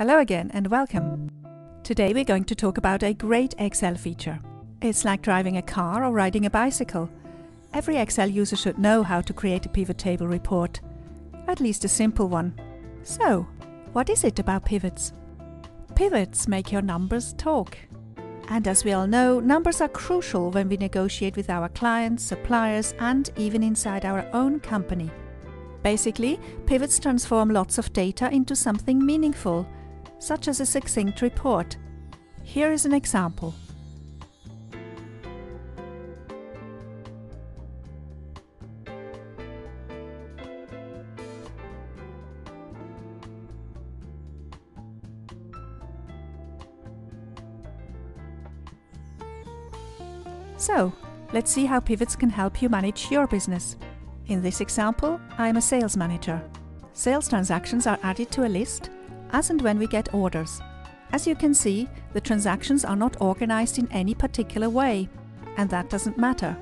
Hello again and welcome. Today we're going to talk about a great Excel feature. It's like driving a car or riding a bicycle. Every Excel user should know how to create a pivot table report, at least a simple one. So, what is it about pivots? Pivots make your numbers talk. And as we all know, numbers are crucial when we negotiate with our clients, suppliers, and even inside our own company. Basically, pivots transform lots of data into something meaningful such as a succinct report. Here is an example. So, let's see how pivots can help you manage your business. In this example, I am a sales manager. Sales transactions are added to a list as and when we get orders. As you can see, the transactions are not organized in any particular way, and that doesn't matter.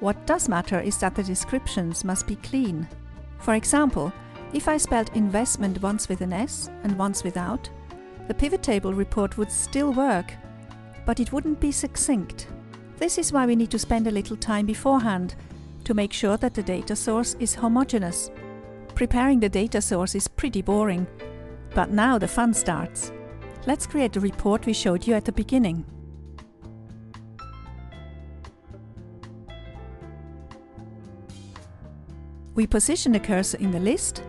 What does matter is that the descriptions must be clean. For example, if I spelled investment once with an S and once without, the pivot table report would still work, but it wouldn't be succinct. This is why we need to spend a little time beforehand to make sure that the data source is homogeneous. Preparing the data source is pretty boring, but now the fun starts. Let's create the report we showed you at the beginning. We position the cursor in the list,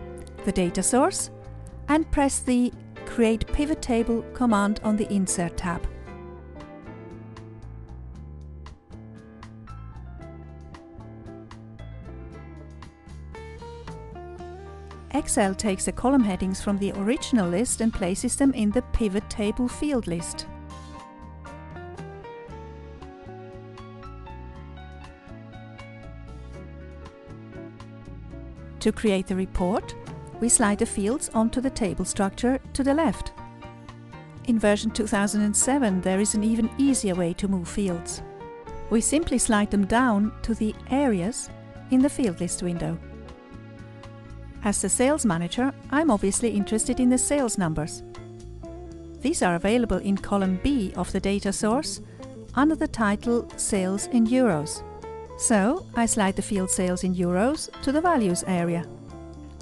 the data source, and press the Create Pivot Table command on the Insert tab. Excel takes the column headings from the original list and places them in the pivot table field list. To create the report, we slide the fields onto the table structure to the left. In version 2007 there is an even easier way to move fields. We simply slide them down to the Areas in the Field List window. As the sales manager, I'm obviously interested in the sales numbers. These are available in column B of the data source under the title Sales in Euros. So I slide the field Sales in Euros to the Values area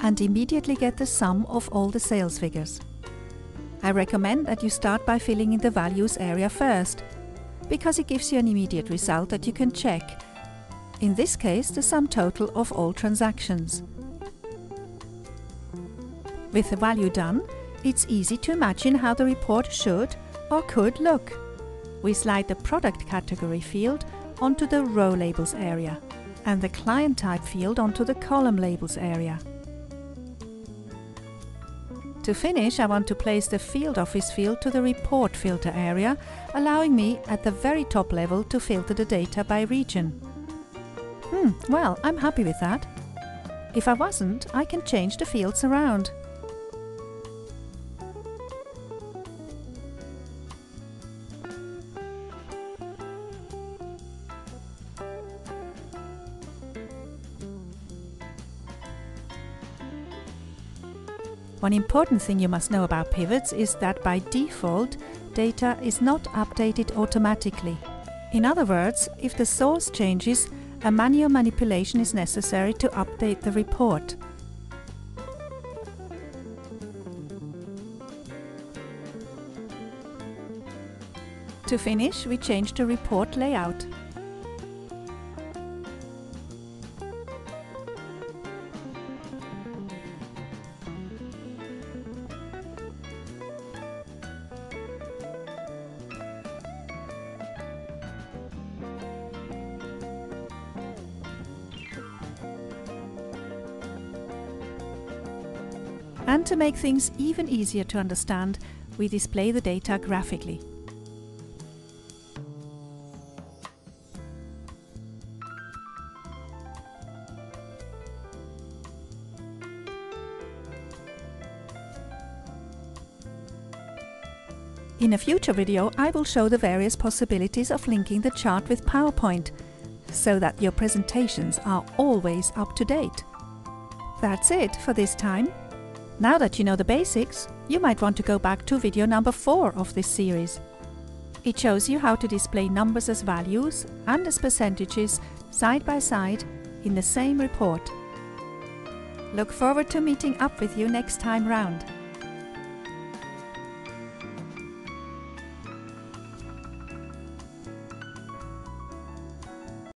and immediately get the sum of all the sales figures. I recommend that you start by filling in the Values area first, because it gives you an immediate result that you can check. In this case, the sum total of all transactions. With the value done, it's easy to imagine how the report should or could look. We slide the product category field onto the row labels area and the client type field onto the column labels area. To finish, I want to place the field office field to the report filter area, allowing me at the very top level to filter the data by region. Hmm, well, I'm happy with that. If I wasn't, I can change the fields around. One important thing you must know about pivots is that by default, data is not updated automatically. In other words, if the source changes, a manual manipulation is necessary to update the report. To finish, we change the report layout. And to make things even easier to understand, we display the data graphically. In a future video, I will show the various possibilities of linking the chart with PowerPoint, so that your presentations are always up to date. That's it for this time. Now that you know the basics, you might want to go back to video number 4 of this series. It shows you how to display numbers as values and as percentages side by side in the same report. Look forward to meeting up with you next time round.